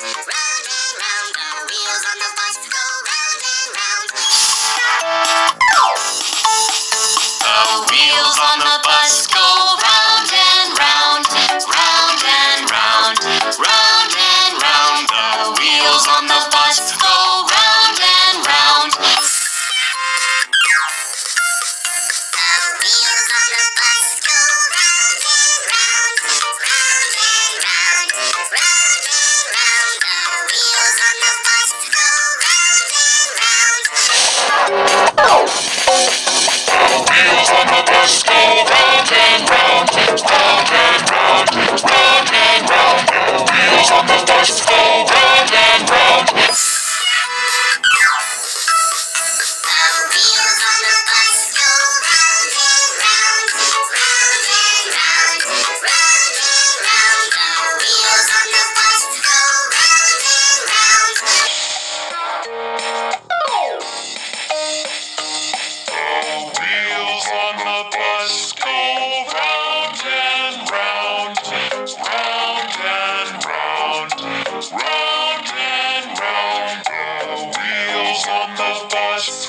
Right. Podcast.